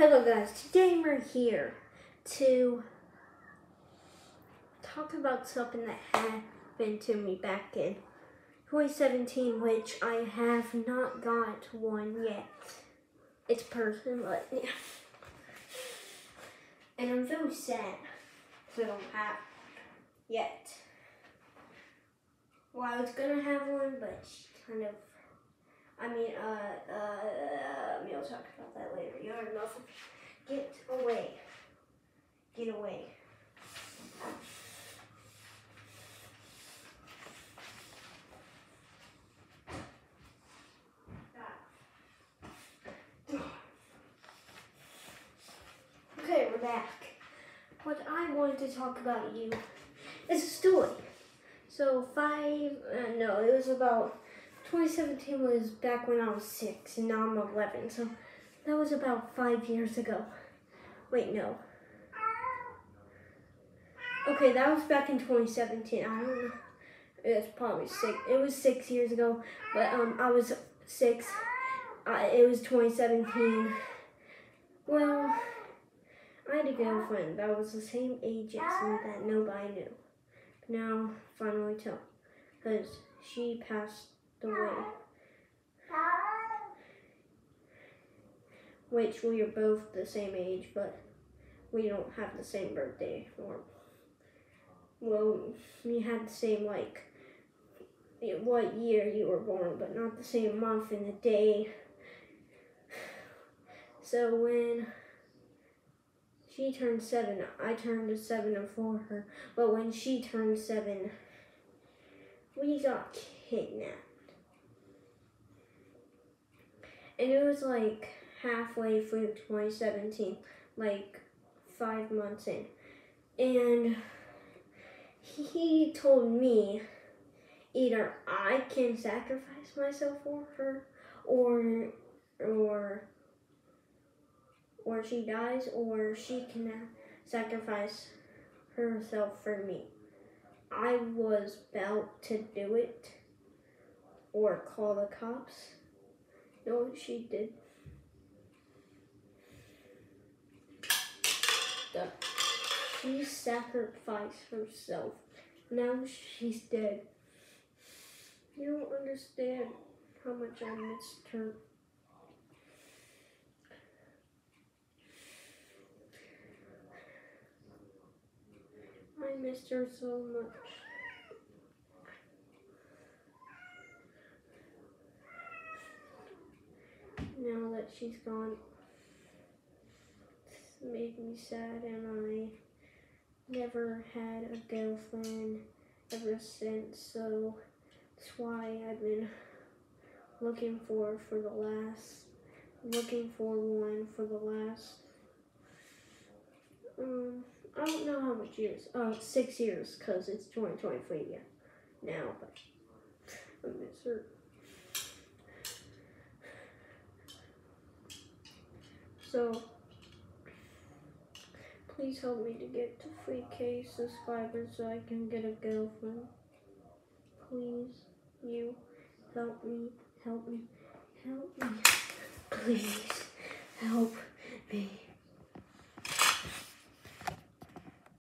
Hello guys, today we're here to talk about something that happened to me back in 2017, which I have not got one yet. It's personal, yeah. And I'm very sad because I don't have yet. Well, I was gonna have one, but she kind of I mean, uh, uh, later. Get away. Get away. Okay, we're back. What I wanted to talk about you is a story. So five, uh, no, it was about 2017 was back when I was six, and now I'm 11. So that was about five years ago. Wait, no. Okay, that was back in 2017. I don't know. It was probably six. It was six years ago, but um, I was six. Uh, it was 2017. Well, I had a girlfriend that was the same age as me that nobody knew. Now, finally tell, because she passed the Which we are both the same age, but we don't have the same birthday. Or, well, we had the same, like, eh, what year you were born, but not the same month and the day. So when she turned seven, I turned seven for her. But when she turned seven, we got kidnapped. and it was like halfway through 2017, like five months in. And he told me either I can sacrifice myself for her or or or she dies or she can sacrifice herself for me. I was about to do it or call the cops no, she did. She sacrificed herself. Now she's dead. You don't understand how much I missed her. I missed her so much. now that she's gone. Made me sad and I never had a girlfriend ever since so that's why I've been looking for for the last looking for one for the last um I don't know how much years uh six years because it's 2023 yeah now but I miss her So, please help me to get to 3k subscribers so I can get a girlfriend. Please, you, help me, help me, help me. Please, help.